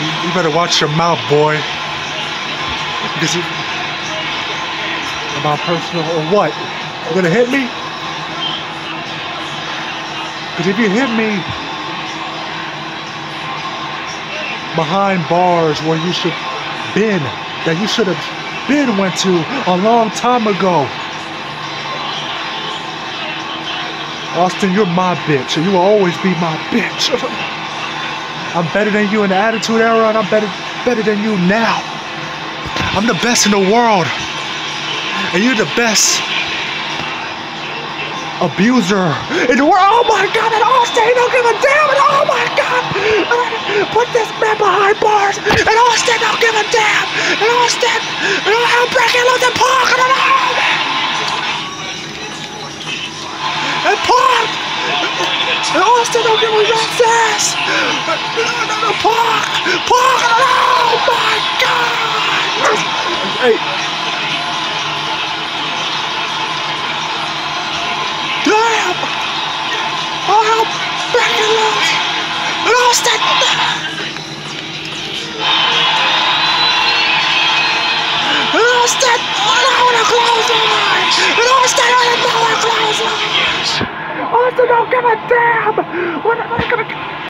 You, better watch your mouth, boy. Because. About personal or what? You gonna hit me? Because if you hit me behind bars where you should been, that you should have been went to a long time ago. Austin, you're my bitch, and you will always be my bitch. I'm better than you in the attitude era, and I'm better better than you now. I'm the best in the world, and you're the best abuser in the world. Oh my God, and Austin don't give a damn, and oh my God, put this man behind bars, and Austin don't give a damn, and Austin, and I'm breaking loose and Punk, and Punk, Austin don't give a rat's ass, and Punk, Punk, oh my God, hey. Damn! Oh, I'm breaking loose! Lost it! Don't give a damn! We're not gonna...